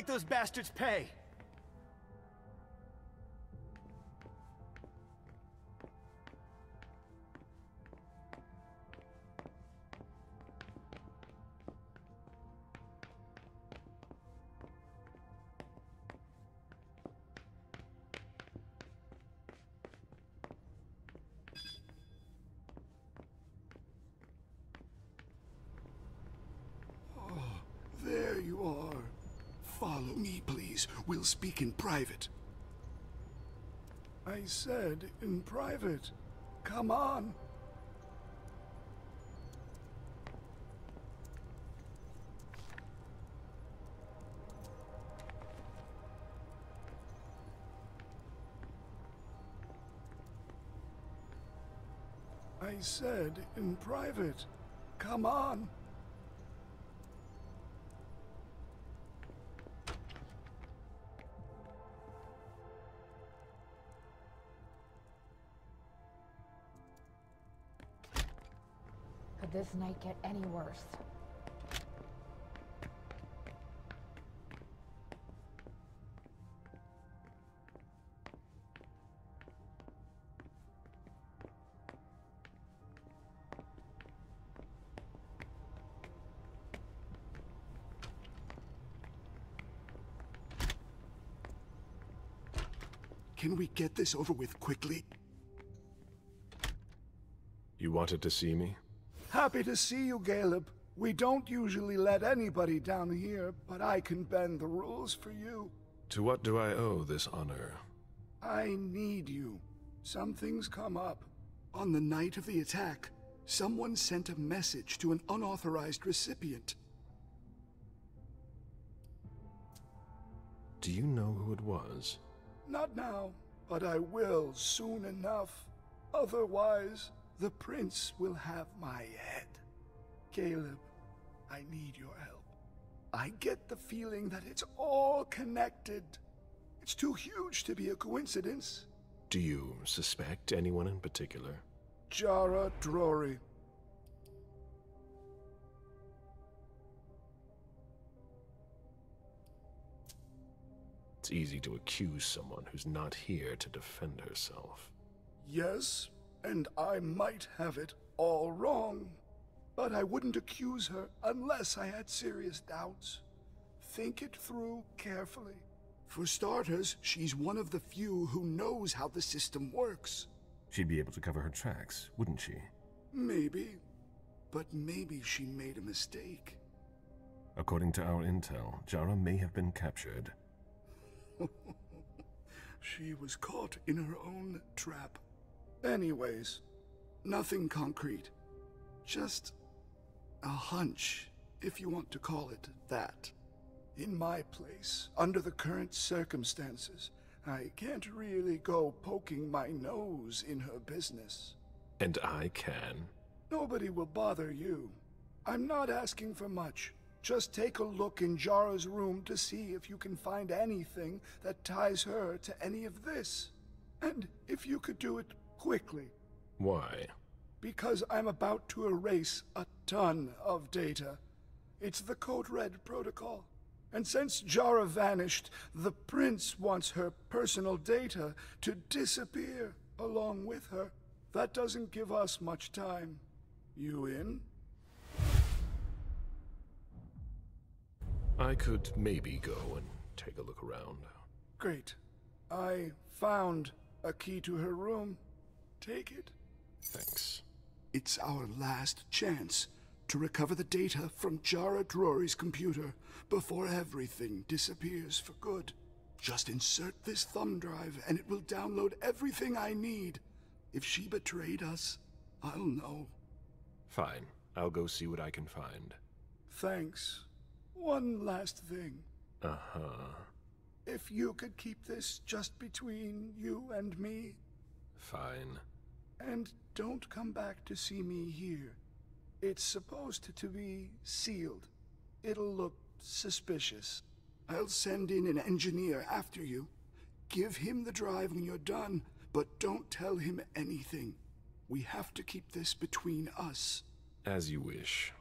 Make those bastards pay. Me, please. We'll speak in private. I said in private. Come on. I said in private. Come on. Could this night get any worse? Can we get this over with quickly? You wanted to see me? Happy to see you, Galeb. We don't usually let anybody down here, but I can bend the rules for you. To what do I owe this honor? I need you. Something's come up. On the night of the attack, someone sent a message to an unauthorized recipient. Do you know who it was? Not now, but I will soon enough. Otherwise, the prince will have my head. Galeb, I need your help. I get the feeling that it's all connected. It's too huge to be a coincidence. Do you suspect anyone in particular? Jara Drory. It's easy to accuse someone who's not here to defend herself. Yes, and I might have it all wrong. But I wouldn't accuse her unless I had serious doubts. Think it through carefully. For starters, she's one of the few who knows how the system works. She'd be able to cover her tracks, wouldn't she? Maybe. But maybe she made a mistake. According to our intel, Jara may have been captured. she was caught in her own trap. Anyways, nothing concrete. Just a hunch, if you want to call it that. In my place, under the current circumstances, I can't really go poking my nose in her business. And I can. Nobody will bother you. I'm not asking for much. Just take a look in Jara's room to see if you can find anything that ties her to any of this. And if you could do it quickly. Why? Because I'm about to erase a ton of data. It's the Code Red protocol. And since Jara vanished, the Prince wants her personal data to disappear along with her. That doesn't give us much time. You in? I could maybe go and take a look around. Great. I found a key to her room. Take it. Thanks. It's our last chance to recover the data from Jara Drory's computer before everything disappears for good. Just insert this thumb drive and it will download everything I need. If she betrayed us, I'll know. Fine. I'll go see what I can find. Thanks. One last thing. Uh-huh. If you could keep this just between you and me. Fine. And don't come back to see me here. It's supposed to be sealed. It'll look suspicious. I'll send in an engineer after you. Give him the drive when you're done, but don't tell him anything. We have to keep this between us. As you wish.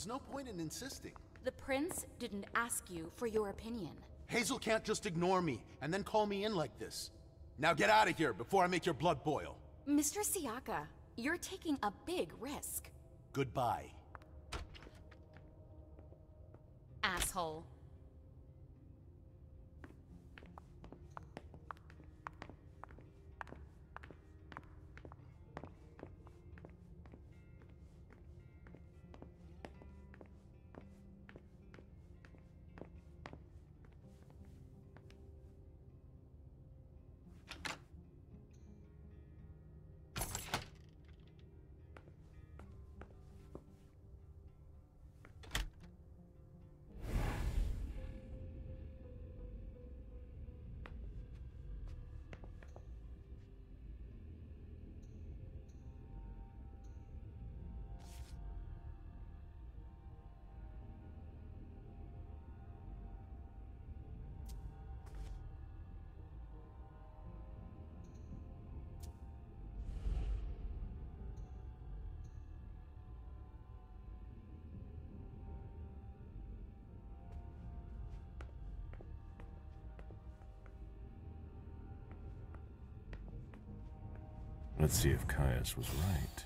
There's no point in insisting. The prince didn't ask you for your opinion. Hazel can't just ignore me and then call me in like this. Now get out of here before I make your blood boil. Mr. Siaka, you're taking a big risk. Goodbye. Asshole. Let's see if Kaius was right.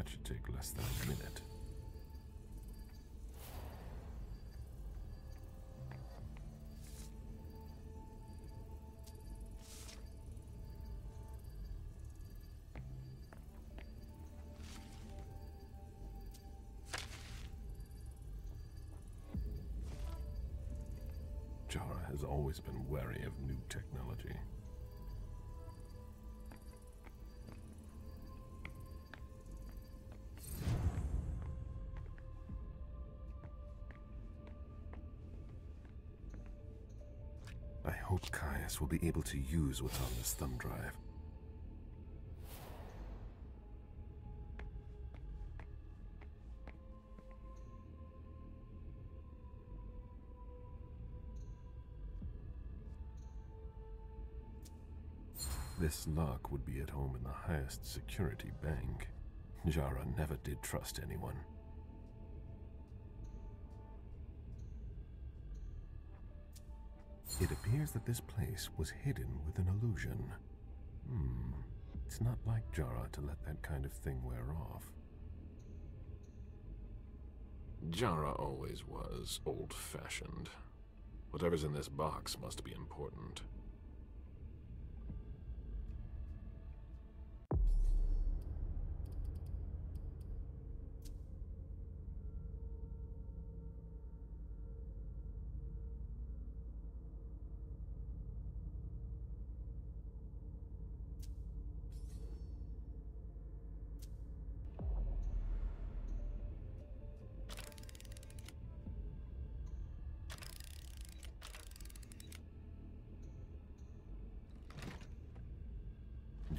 That should take less than a minute. Jara has always been wary of new technology. I hope Kaius will be able to use what's on this thumb drive. This lock would be at home in the highest security bank. Jara never did trust anyone. It appears that this place was hidden with an illusion. Hmm. It's not like Jara to let that kind of thing wear off. Jara always was old-fashioned. Whatever's in this box must be important.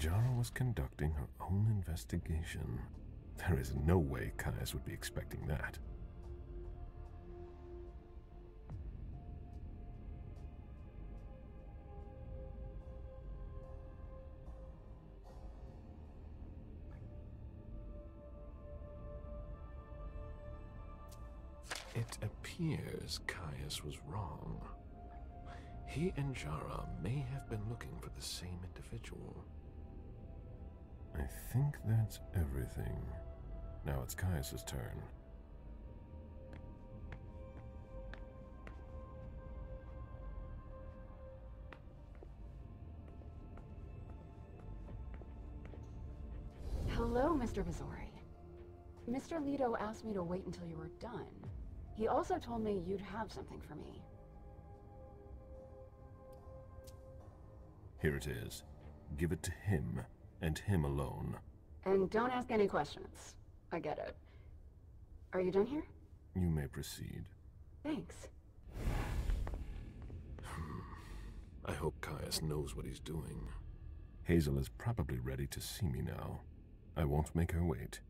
Jara was conducting her own investigation. There is no way Kaius would be expecting that. It appears Kaius was wrong. He and Jara may have been looking for the same individual. I think that's everything. Now it's Kaius's turn. Hello, Mr. Bazory. Mr. Leto asked me to wait until you were done. He also told me you'd have something for me. Here it is. Give it to him, and him alone. And don't ask any questions. I get it. Are you done here? You may proceed. Thanks. I hope Kaius knows what he's doing. Hazel is probably ready to see me now. I won't make her wait.